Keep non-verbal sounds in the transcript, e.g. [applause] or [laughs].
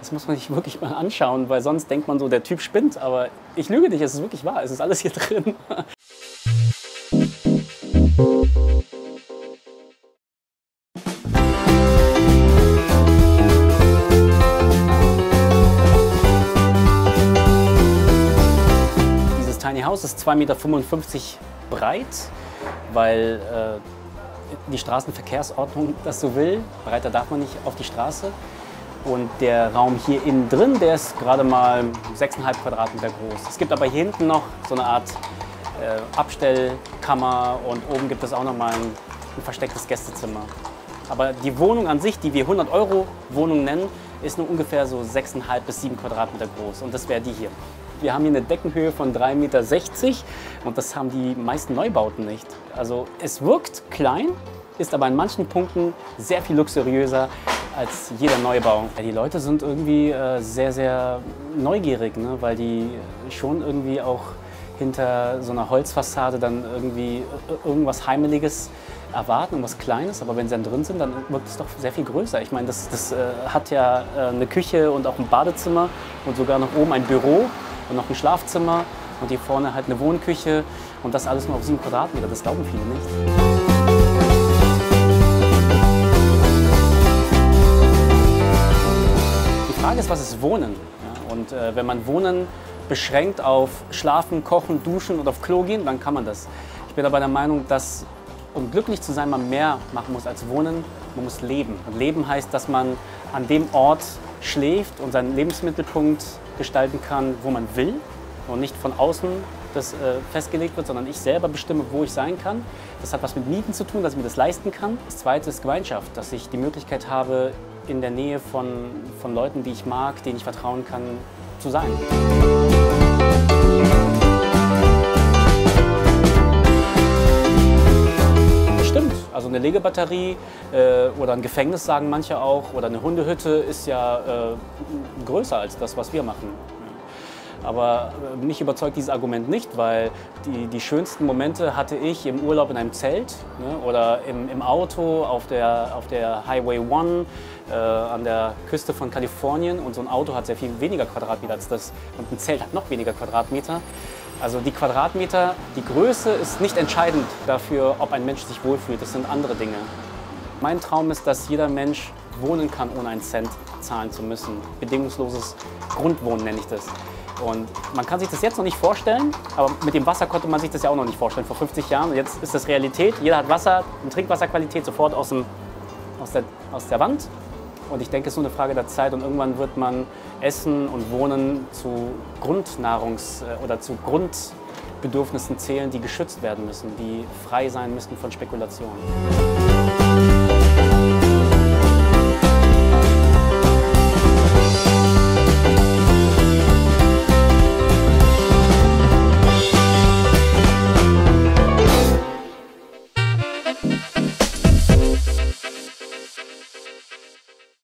Das muss man sich wirklich mal anschauen, weil sonst denkt man so, der Typ spinnt. Aber ich lüge nicht, es ist wirklich wahr. Es ist alles hier drin. [laughs] Dieses Tiny House ist 2,55 Meter breit, weil äh, die Straßenverkehrsordnung das so will. Breiter darf man nicht auf die Straße. Und der Raum hier innen drin, der ist gerade mal 6,5 Quadratmeter groß. Es gibt aber hier hinten noch so eine Art äh, Abstellkammer und oben gibt es auch noch mal ein, ein verstecktes Gästezimmer. Aber die Wohnung an sich, die wir 100 Euro Wohnung nennen, ist nur ungefähr so 6,5 bis 7 Quadratmeter groß. Und das wäre die hier. Wir haben hier eine Deckenhöhe von 3,60 Meter und das haben die meisten Neubauten nicht. Also es wirkt klein, ist aber in manchen Punkten sehr viel luxuriöser als jeder Neubau. Ja, die Leute sind irgendwie äh, sehr, sehr neugierig, ne? weil die schon irgendwie auch hinter so einer Holzfassade dann irgendwie äh, irgendwas Heimeliges erwarten, irgendwas Kleines, aber wenn sie dann drin sind, dann wirkt es doch sehr viel größer. Ich meine, das, das äh, hat ja äh, eine Küche und auch ein Badezimmer und sogar noch oben ein Büro und noch ein Schlafzimmer und hier vorne halt eine Wohnküche und das alles nur auf sieben Quadratmeter. Das glauben viele nicht. Was ist Wohnen? Ja, und äh, wenn man Wohnen beschränkt auf Schlafen, Kochen, Duschen und auf Klo gehen, dann kann man das. Ich bin aber der Meinung, dass um glücklich zu sein, man mehr machen muss als wohnen. Man muss leben. Und leben heißt, dass man an dem Ort schläft und seinen Lebensmittelpunkt gestalten kann, wo man will und nicht von außen das äh, festgelegt wird, sondern ich selber bestimme, wo ich sein kann. Das hat was mit Mieten zu tun, dass ich mir das leisten kann. Das zweite ist Gemeinschaft, dass ich die Möglichkeit habe, in der Nähe von, von Leuten, die ich mag, denen ich vertrauen kann, zu sein. Stimmt, also eine Legebatterie äh, oder ein Gefängnis sagen manche auch oder eine Hundehütte ist ja äh, größer als das, was wir machen. Aber äh, mich überzeugt dieses Argument nicht, weil die, die schönsten Momente hatte ich im Urlaub in einem Zelt ne, oder im, im, Auto auf der, auf der Highway One äh, an der Küste von Kalifornien. Und so ein Auto hat sehr viel weniger Quadratmeter als das und ein Zelt hat noch weniger Quadratmeter. Also die Quadratmeter, die Größe ist nicht entscheidend dafür, ob ein Mensch sich wohlfühlt. Das sind andere Dinge. Mein Traum ist, dass jeder Mensch wohnen kann, ohne einen Cent zahlen zu müssen. Bedingungsloses Grundwohnen nenne ich das. Und man kann sich das jetzt noch nicht vorstellen, aber mit dem Wasser konnte man sich das ja auch noch nicht vorstellen vor 50 Jahren. Und jetzt ist das Realität. Jeder hat Wasser und Trinkwasserqualität sofort aus, dem, aus, der, aus der Wand. Und ich denke, es ist nur eine Frage der Zeit und irgendwann wird man Essen und Wohnen zu Grundnahrungs- äh, oder zu Grundbedürfnissen zählen, die geschützt werden müssen, die frei sein müssen von Spekulationen.